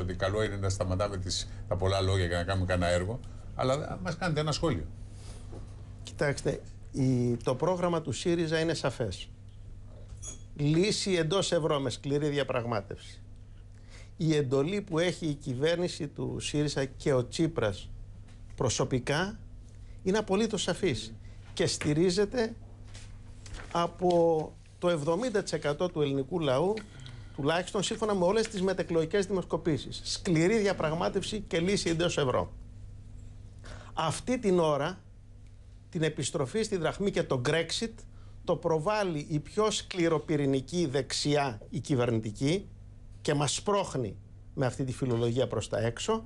ότι καλό είναι να σταματάμε τις, τα πολλά λόγια για να κάνουμε κανένα έργο. Αλλά μας κάνετε ένα σχόλιο. Κοιτάξτε, η, το πρόγραμμα του ΣΥΡΙΖΑ είναι σαφές. Λύση εντός ευρώ με σκληρή διαπραγμάτευση. Η εντολή που έχει η κυβέρνηση του ΣΥΡΙΖΑ και ο Τσίπρας προσωπικά είναι απολύτως σαφής και στηρίζεται από το 70% του ελληνικού λαού τουλάχιστον σύμφωνα με όλες τις μετεκλογικές δημοσκοπήσεις. Σκληρή διαπραγμάτευση και λύση εντός ευρώ. Αυτή την ώρα την επιστροφή στη δραχμή και το Brexit το προβάλλει η πιο σκληροπυρηνική δεξιά η κυβερνητική και μας σπρώχνει με αυτή τη φιλολογία προς τα έξω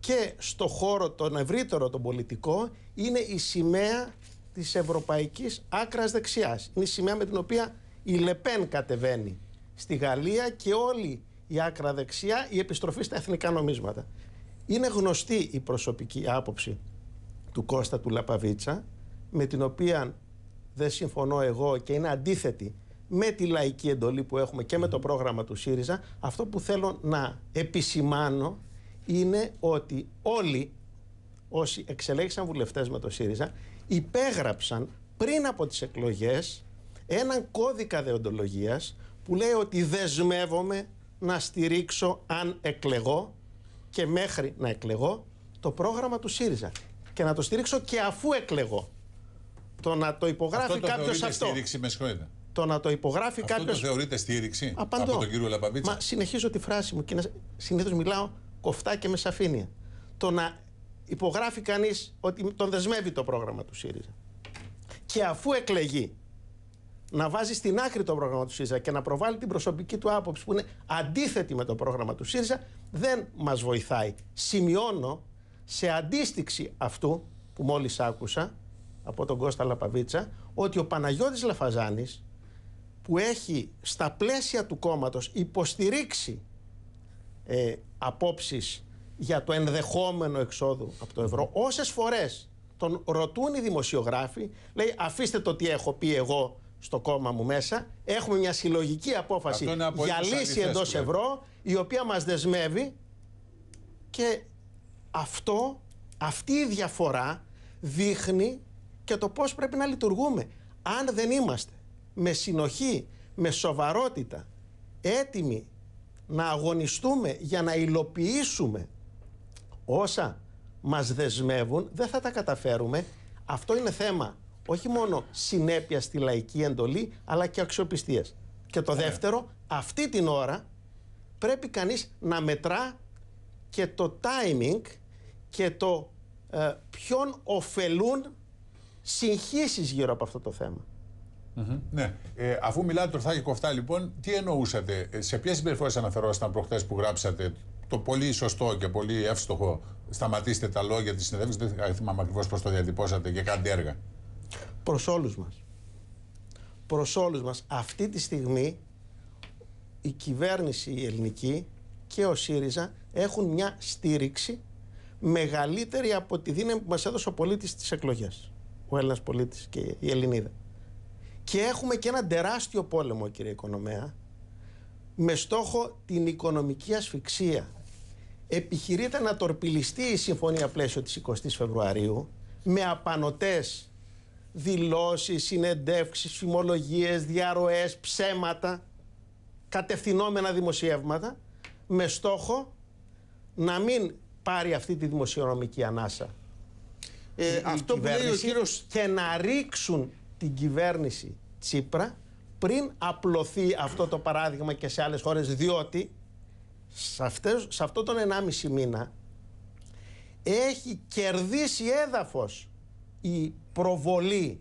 και στο χώρο τον ευρύτερο τον πολιτικό είναι η σημαία της ευρωπαϊκής άκρας δεξιάς. Είναι η σημαία με την οποία η Λεπέν κατεβαίνει στη Γαλλία και όλη η άκρα δεξιά η επιστροφή στα εθνικά νομίσματα. Είναι γνωστή η προσωπική άποψη του Κώστα του Λαπαβίτσα με την οποία δεν συμφωνώ εγώ και είναι αντίθετη με τη λαϊκή εντολή που έχουμε και με το πρόγραμμα του ΣΥΡΙΖΑ αυτό που θέλω να επισημάνω είναι ότι όλοι όσοι εξελέγησαν βουλευτές με το ΣΥΡΙΖΑ υπέγραψαν πριν από τις εκλογές έναν κώδικα δεοντολογίας που λέει ότι δεσμεύομαι να στηρίξω αν εκλεγώ και μέχρι να εκλεγώ το πρόγραμμα του ΣΥΡΙΖΑ και να το στηρίξω και αφού εκλεγώ. Το να το υπογράφει κάποιος αυτό. στήριξη, με συγχωρείτε. Το να το υπογράφει Αυτό κάποιο. το θεωρείτε στήριξη Απαντώ. από τον κύριο Λαπαβίτσα. Μα συνεχίζω τη φράση μου και συνήθως μιλάω κοφτά και με σαφήνεια. Το να υπογράφει κανείς ότι τον δεσμεύει το πρόγραμμα του ΣΥΡΙΖΑ. Και αφού εκλεγεί να βάζει στην άκρη το πρόγραμμα του ΣΥΡΙΖΑ και να προβάλλει την προσωπική του άποψη που είναι αντίθετη με το πρόγραμμα του ΣΥΡΙΖΑ, δεν μας βοηθάει. Σημειώνω σε αντίστοιξη αυτού που μόλις άκουσα από τον Κώστα Λαπαβίτσα ότι ο Παναγιώτης Λαφαζάνης που έχει στα πλαίσια του κόμματος υποστηρίξει ε, απόψεις για το ενδεχόμενο εξόδου από το ευρώ όσες φορές τον ρωτούν οι δημοσιογράφοι λέει αφήστε το τι έχω πει εγώ στο κόμμα μου μέσα έχουμε μια συλλογική απόφαση για λύση εντός ευρώ η οποία μας δεσμεύει και αυτό, αυτή η διαφορά δείχνει και το πώς πρέπει να λειτουργούμε. Αν δεν είμαστε με συνοχή, με σοβαρότητα, έτοιμοι να αγωνιστούμε για να υλοποιήσουμε όσα μας δεσμεύουν, δεν θα τα καταφέρουμε. Αυτό είναι θέμα όχι μόνο συνέπεια στη λαϊκή εντολή, αλλά και αξιοπιστίας. Και το δεύτερο, αυτή την ώρα πρέπει κανείς να μετρά και το timing και το ε, ποιον ωφελούν συγχύσεις γύρω από αυτό το θεμα Ναι. Ε, αφού μιλάτε ορθά και κοφτά, λοιπόν, τι εννοούσατε, ε, σε ποιε συμπεριφορέ αναφερόσασταν προχθές που γράψατε το πολύ σωστό και πολύ εύστοχο σταματήστε τα λόγια της συνεδρίαση. Δεν θυμάμαι ακριβώς πώς το διατυπώσατε και κάντε έργα. Προς όλους μας. Προς όλους μας. Αυτή τη στιγμή η κυβέρνηση η ελληνική και ο ΣΥΡΙΖΑ έχουν μια στήριξη μεγαλύτερη από τη δύναμη που μας έδωσε ο πολίτης στις εκλογές. Ο Έλληνας πολίτης και η Ελληνίδα. Και έχουμε και ένα τεράστιο πόλεμο, κύριε Οικονομέα, με στόχο την οικονομική ασφυξία. Επιχειρείται να τορπιλιστεί η συμφωνία πλαίσιο της 20 Φεβρουαρίου με απανοτές δηλώσεις, συνεντεύξεις, φημολογίες, διαρροές, ψέματα, κατευθυνόμενα δημοσιεύματα με στόχο να μην πάρει αυτή τη δημοσιονομική ανάσα. Ε, αυτό που λέει ο κύριος... Και να ρίξουν την κυβέρνηση Τσίπρα πριν απλωθεί αυτό το παράδειγμα και σε άλλες χώρες διότι σε, αυτές, σε αυτό τον 1,5 μήνα έχει κερδίσει έδαφος η προβολή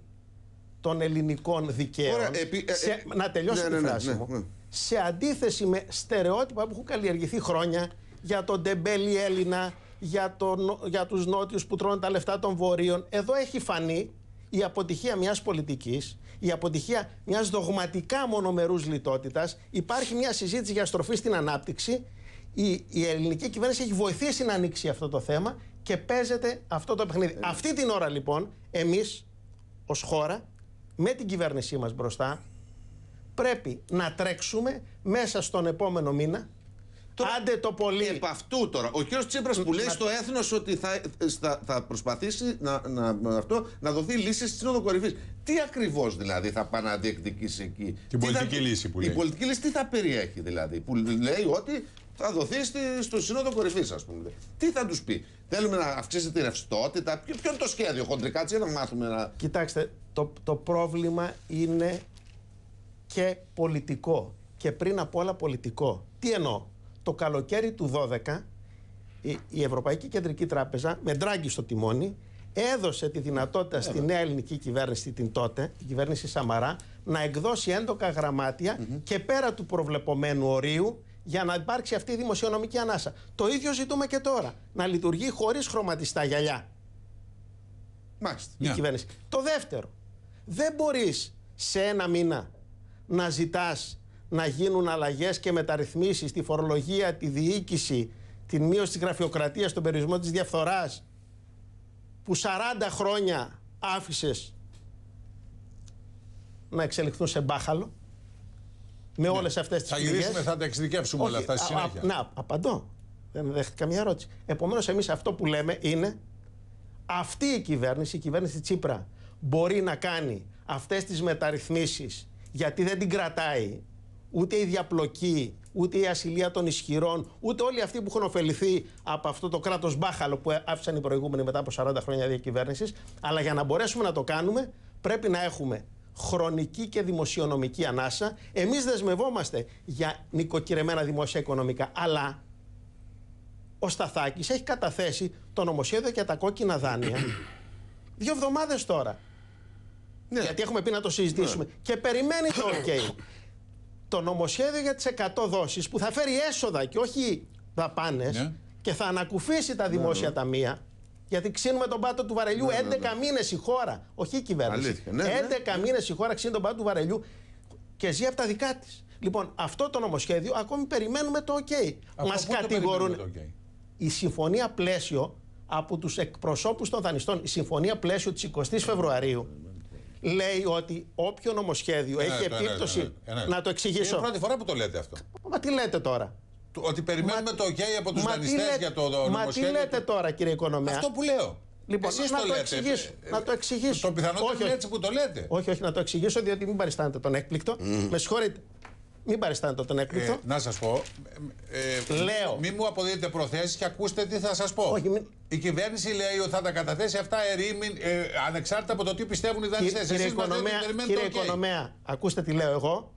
των ελληνικών δικαίων. Ωραία, επί, ε, σε, ε, να τελειώσω ναι, τη ναι, ναι, φράση ναι, μου. ναι. Σε αντίθεση με στερεότυπα που έχουν καλλιεργηθεί χρόνια για τον τεμπέλη Έλληνα, για, τον, για τους νότιους που τρώνε τα λεφτά των βορείων. Εδώ έχει φανεί η αποτυχία μιας πολιτικής, η αποτυχία μιας δογματικά μονομερούς λιτότητας. Υπάρχει μια συζήτηση για στροφή στην ανάπτυξη. Η, η ελληνική κυβέρνηση έχει βοηθήσει να ανοίξει αυτό το θέμα και παίζεται αυτό το παιχνίδι. Αυτή την ώρα λοιπόν εμείς ως χώρα με την κυβέρνησή μας μπροστά πρέπει να τρέξουμε μέσα στον επόμενο μήνα Τώρα, Άντε το πολύ. Επ' αυτού τώρα. Ο κύριος Τσίπρας που λέει στο έθνος ότι θα, θα, θα προσπαθήσει να, να, αυτό, να δοθεί λύση στη Σύνοδο Κορυφής. Τι ακριβώς δηλαδή θα πάει να διεκδικήσει εκεί; Την πολιτική θα, λύση που λέει. Η πολιτική λύση τι θα περιέχει δηλαδή; Που λέει ότι θα δοθεί στη, στο Σύνοδο Κορυφής, ας πούμε. Τι θα τους πει; Θέλουμε να αυξήσει τη ρευστότητα; Ποιο, ποιο είναι το σχέδιο; Χοντρικά, έτσι να μάθουμε να. Κοιτάξτε, το, το πρόβλημα είναι και πολιτικό. Και πριν από όλα πολιτικό. Τι εννοώ; Το καλοκαίρι του 12 η Ευρωπαϊκή Κεντρική Τράπεζα με ντράγκη στο τιμόνι έδωσε τη δυνατότητα στη νέα ελληνική κυβέρνηση την τότε, την κυβέρνηση Σαμαρά, να εκδώσει έντοκα και πέρα του προβλεπωμένου ορίου για να υπάρξει αυτή η δημοσιονομική ανάσα. Το ίδιο ζητούμε και τώρα. Να λειτουργεί χωρίς χρωματιστά γυαλιά. Μάλιστα. Η κυβέρνηση. Το δεύτερο. Δεν μπορείς σε ένα μήνα να ζητάς να γίνουν αλλαγές και μεταρρυθμίσεις στη φορολογία, τη διοίκηση, την μείωση της γραφειοκρατίας, τον περιορισμό της διαφθοράς που 40 χρόνια άφησες να εξελιχθούν σε μπάχαλο με ναι. όλες αυτές τις Θα γυρίσουμε, θα τα εξειδικεύσουμε όλα αυτά στη συνέχεια. να, απαντώ. Δεν δέχτηκα καμία ερώτηση. Επομένως, εμείς αυτό που λέμε είναι αυτή η κυβέρνηση, η κυβέρνηση Τσίπρα, μπορεί να κάνει αυτές τις μεταρρυθμίσεις γιατί δεν την κρατάει ούτε η διαπλοκή, ούτε η ασυλία των ισχυρών, ούτε όλοι αυτοί που έχουν ωφεληθεί από αυτό το κράτος μπάχαλο που άφησαν οι προηγούμενοι μετά από 40 χρόνια διακυβέρνησης. Αλλά για να μπορέσουμε να το κάνουμε, πρέπει να έχουμε χρονική και δημοσιονομική ανάσα. Εμείς δεσμευόμαστε για νοικοκυρεμένα δημόσια οικονομικά. Αλλά ο Σταθάκης έχει καταθέσει το νομοσχέδιο για τα κόκκινα δάνεια δύο εβδομάδες τώρα. Ναι. Γιατί έχουμε πει να το συζητήσουμε. Ναι. Και περιμένει το OK. το νομοσχέδιο για τις 100 δόσει που θα φέρει έσοδα και όχι δαπάνες ναι. και θα ανακουφίσει τα δημόσια ναι, ταμεία γιατί ξύνουμε τον πάτο του βαρελιού ναι, 11 ναι, ναι. μήνες η χώρα. Όχι η κυβέρνηση. Αλήθεια, ναι, 11 ναι. μήνες η χώρα ξύνει τον πάτο του βαρελιού και ζει από τα δικά της. Λοιπόν, αυτό το νομοσχέδιο ακόμη περιμένουμε το OK. Μας κατηγορούν. Το okay. Η συμφωνία πλαίσιο από τους εκπροσώπους των δανειστών, η συμφωνία πλαίσιο της 20 Φεβρουαρίου, λέει ότι όποιο νομοσχέδιο ε, έχει επίπτωση. Να το εξηγήσω. Είναι η πρώτη φορά που το λέτε αυτό. Μα τι λέτε τώρα; Ότι περιμένουμε το OK από τους δανειστές για το νομοσχέδιο. Μα τι λέτε τώρα, κύριε Οικονομέα; Αυτό που λέω. Λοιπόν, Εσείς να το, το εξηγήσω. να το εξηγήσω. Το πιθανότερο όχι, είναι έτσι που το λέτε. Όχι, όχι, να το εξηγήσω, διότι μην παριστάνετε τον έκπληκτο. Mm. Με συγχωρείτε. Μην παριστάνετε τον έκπληκτο. Ε, να σας πω. Ε, Λέω. Μην μου αποδίδετε προθέσεις και ακούστε τι θα σας πω. Όχι, μην... Η κυβέρνηση λέει ότι θα τα καταθέσει αυτά ερήμην, ε, ανεξάρτητα από το τι πιστεύουν οι δανειστές. Κύριε, Οικονομέα, κύριε Οικονομέα, ακούστε τι λέω εγώ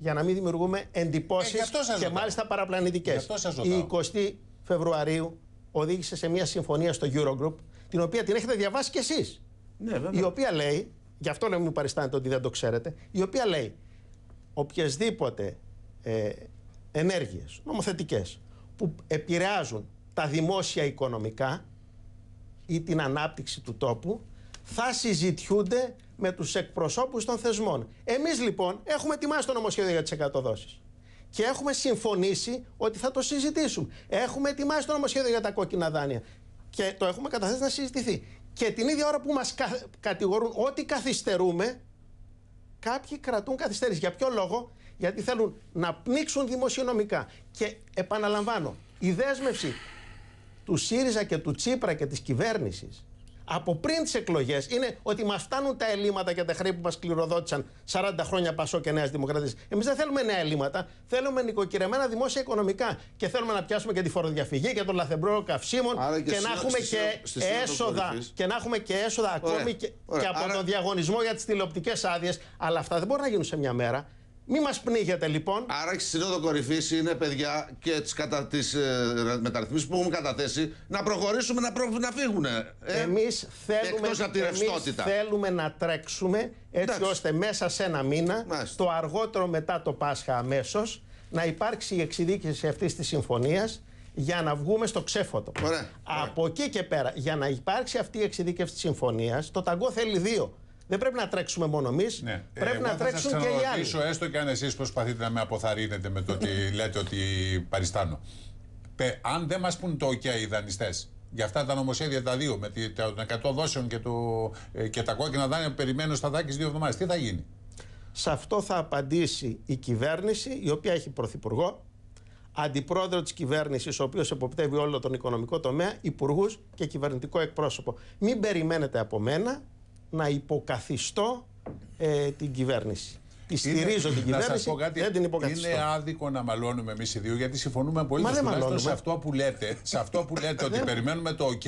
για να μην δημιουργούμε εντυπώσεις ε, και μάλιστα παραπλανητικές. Η 20η Φεβρουαρίου οδήγησε σε μια συμφωνία στο Eurogroup, την οποία την έχετε διαβάσει κι εσείς. Ναι, η οποία λέει, γι' αυτό να μην παριστάνετε ότι δεν το ξέρετε, η οποία λέει οποιασδήποτε ε, ενέργειες νομοθετικές που επηρεάζουν τα δημόσια οικονομικά ή την ανάπτυξη του τόπου θα συζητιούνται με τους εκπροσώπους των θεσμών. Εμείς λοιπόν έχουμε ετοιμάσει το νομοσχέδιο για τις 100 δόσει. Και έχουμε συμφωνήσει ότι θα το συζητήσουμε. Έχουμε ετοιμάσει το νομοσχέδιο για τα κόκκινα δάνεια. Και το έχουμε καταθέσει να συζητηθεί. Και την ίδια ώρα που μας κατηγορούν ότι καθυστερούμε, κάποιοι κρατούν καθυστέρηση. Για ποιο λόγο, γιατί θέλουν να πνίξουν δημοσιονομικά. Και επαναλαμβάνω, η δέσμευση του ΣΥΡΙΖΑ και του Τσίπρα και της κυβέρνησης από πριν τις εκλογές είναι ότι μας φτάνουν τα ελλείμματα και τα χρέη που μας κληροδότησαν 40 χρόνια Πασό και Νέας Δημοκρατίας. Εμείς δεν θέλουμε νέα ελλείμματα, θέλουμε νοικοκυρεμένα δημόσια οικονομικά. Και θέλουμε να πιάσουμε και τη φοροδιαφυγή και τον λαθεμπρό καυσίμων και, και, να έχουμε και έσοδα, και να έχουμε και έσοδα ακόμη και, και από Άρα... τον διαγωνισμό για τις τηλεοπτικές άδειες. Αλλά αυτά δεν μπορούν να γίνουν σε μια μέρα. Μη μας πνίγετε λοιπόν. Άρα η Σύνοδο Κορυφής είναι παιδιά και τις κατα... ε, μεταρρυθμίσεις που έχουμε καταθέσει να προχωρήσουμε να, προ... να φύγουν. Ε, Εμείς θέλουμε, εμείς θέλουμε να τρέξουμε έτσι Εντάξει. ώστε μέσα σε ένα μήνα, Μάλιστα. το αργότερο μετά το Πάσχα αμέσως, να υπάρξει η εξειδίκευση αυτής της συμφωνίας για να βγούμε στο ξέφωτο. Ωραία. Από εκεί και πέρα, για να υπάρξει αυτή η εξειδίκευση της συμφωνίας, το ταγκό θέλει δύο. Δεν πρέπει να τρέξουμε μόνο εμείς. Ναι. Πρέπει ε, να τρέξουν και οι άλλοι. Θα έστω και αν εσείς προσπαθείτε να με αποθαρρύνετε με το ότι λέτε ότι παριστάνω. αν δεν μας πούν το OK οι δανειστές για αυτά τα νομοσχέδια τα δύο, με των 100 δόσεων και, το, ε, και τα κόκκινα δάνεια που περιμένουν στα δάκη δύο εβδομάδες, τι θα γίνει; Σε αυτό θα απαντήσει η κυβέρνηση, η οποία έχει πρωθυπουργό, αντιπρόεδρο της κυβέρνησης, ο οποίος εποπτεύει όλο τον οικονομικό τομέα, υπουργούς και κυβερνητικό εκπρόσωπο. Μην περιμένετε από μένα να υποκαθιστώ ε, την κυβέρνηση. Τη στηρίζω την να κυβέρνηση, σας πω κάτι, δεν την υποκαθιστώ. Είναι άδικο να μαλώνουμε εμείς οι δύο γιατί συμφωνούμε πολύ Μα δεν τουλάχιστον μαλώνουμε. σε αυτό που λέτε. σε αυτό που λέτε ότι περιμένουμε το OK.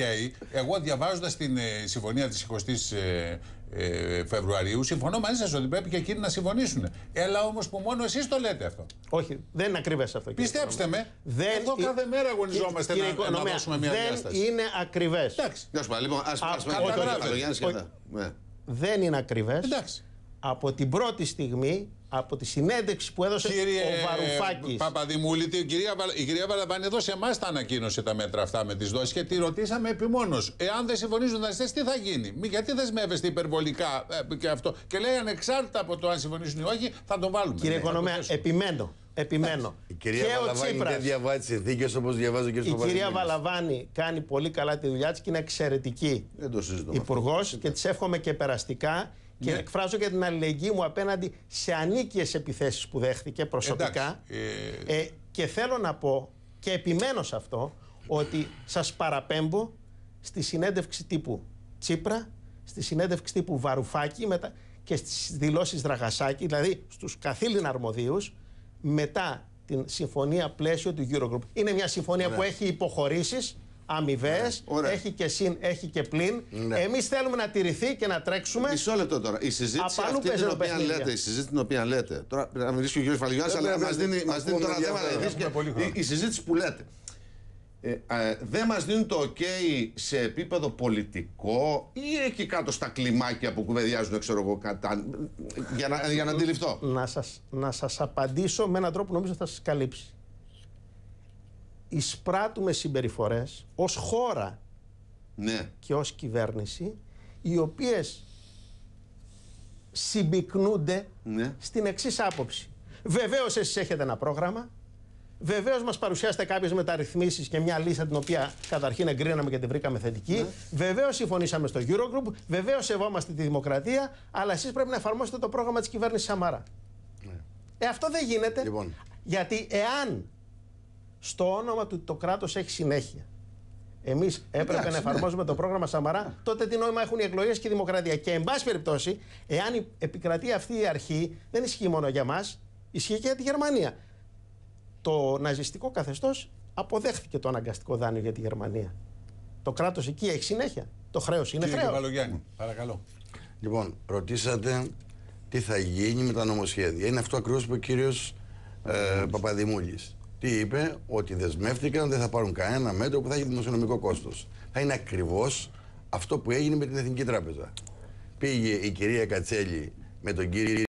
Εγώ διαβάζοντας την ε, συμφωνία της 20η ε, ε, Φεβρουαρίου, συμφωνώ μαζί σας ότι πρέπει και εκείνοι να συμφωνήσουν. Έλα όμως που μόνο εσείς το λέτε αυτό. Όχι, δεν είναι ακριβές αυτό. κύριε Πιστέψτε με, Δεν εδώ ε- κάθε μέρα αγωνιζόμαστε Κύριε να, να Οικονομέα, δώσουμε μια δεν διάσταση. είναι ακριβές. Εντάξει. Να σου πω, λοιπόν, ας, Α, ας πούμε, όχι, όχι, καταλάβετε, όχι. Γιάννης, και Όχι. αυτά. Ναι. Δεν είναι ακριβές. Εντάξει. Από την πρώτη στιγμή, από τη συνέντευξη που έδωσε Κύριε ο Βαρουφάκης Παπαδημούλη, η κυρία, Βαλ- η κυρία Βαλαβάνη εδώ σε εμάς τα ανακοίνωσε τα μέτρα αυτά με τις δόσεις και τη ρωτήσαμε επιμόνως. Εάν δεν συμφωνήσουν οι δανειστές, τι θα γίνει; Μη, γιατί δεσμεύεστε υπερβολικά ε, και αυτό. Και λέει ανεξάρτητα από το αν συμφωνήσουν ή όχι, θα το βάλουμε. Κύριε Ναι, θα το Οικονομέα, θέσουμε. επιμένω. Επιμένω. Η κυρία και ο Βαλαβάνη Τσίπρας, δεν διαβάζει τι συνθήκες όπως διαβάζει ο κ. η κυρία Παπαδημούλης. Βαλαβάνη κάνει πολύ καλά τη δουλειά της και είναι εξαιρετική Δεν το συζητώ. με αυτό. υπουργός και της εύχομαι και περαστικά. Και Ναι. εκφράζω και την αλληλεγγύη μου απέναντι σε ανίκειες επιθέσεις που δέχτηκε προσωπικά. Εντάξει, ε, Ε, και θέλω να πω και επιμένω σε αυτό ότι σας παραπέμπω στη συνέντευξη τύπου Τσίπρα, στη συνέντευξη τύπου Βαρουφάκη μετά και στις δηλώσεις Δραγασάκη, δηλαδή στους καθήλυνα αρμοδίους μετά την συμφωνία πλαίσιο του Eurogroup. Είναι μια συμφωνία που έχει υποχωρήσεις αμοιβές, Ωραία. έχει και συν, έχει και πλην. Ναι. Εμείς θέλουμε να τηρηθεί και να τρέξουμε. Μισό λεπτό τώρα. Η συζήτηση Απ' αλλού αυτή την παίζουν οποία παιχνίδια. λέτε, η συζήτηση την οποία λέτε. Τώρα πρέπει να μιλήσει και ο κ. Φαλιγκάνη, Δεν αλλά πρέπει μας να- δίνει, μας δίνει ακούμε τώρα θέμα. ενδιαφέρον. να δεις και- Έχουμε πολύ χρόνο. η, η συζήτηση που λέτε. Ε, ε, δεν μας δίνουν το OK σε επίπεδο πολιτικό ή εκεί κάτω στα κλιμάκια που κουβεντιάζουν, ξέρω εγώ, κατά, για, να, για να αντιληφθώ; να σας, να σας απαντήσω με έναν τρόπο που νομίζω θα σας καλύψει. Εισπράττουμε συμπεριφορές ως χώρα Ναι. και ως κυβέρνηση οι οποίες συμπυκνούνται Ναι. στην εξής άποψη. Βεβαίως εσείς έχετε ένα πρόγραμμα, Βεβαίως μας παρουσιάσετε κάποιες μεταρρυθμίσεις και μια λίστα την οποία καταρχήν εγκρίναμε και την βρήκαμε θετική. Ναι. Βεβαίως συμφωνήσαμε στο Eurogroup. Βεβαίως σεβόμαστε τη δημοκρατία. Αλλά εσείς πρέπει να εφαρμόσετε το πρόγραμμα της κυβέρνησης Σαμαρά. Ε, αυτό δεν γίνεται. Λοιπόν. Γιατί εάν στο όνομα του το κράτος έχει συνέχεια. Εμείς έπρεπε Εντάξει, να εφαρμόζουμε το πρόγραμμα Σαμαρά, τότε τι νόημα έχουν οι εκλογές και η δημοκρατία. Και εν πάση περιπτώσει, εάν η- επικρατεί αυτή η αρχή, δεν ισχύει μόνο για μας, ισχύει και για τη Γερμανία. Το ναζιστικό καθεστώς αποδέχθηκε το αναγκαστικό δάνειο για τη Γερμανία. Το κράτος εκεί έχει συνέχεια. Το χρέος είναι Κύριε χρέος. Κεβαλογιάννη, παρακαλώ. Λοιπόν, ρωτήσατε τι θα γίνει με τα νομοσχέδια. Είναι αυτό ακριβώς που ο κύριος ε, Παπαδημούλης. Τι είπε, ότι δεσμεύτηκαν, δεν θα πάρουν κανένα μέτρο που θα έχει δημοσιονομικό κόστος. Θα είναι ακριβώς αυτό που έγινε με την Εθνική Τράπεζα. Πήγε η κυρία Κατσέλη με τον κύριο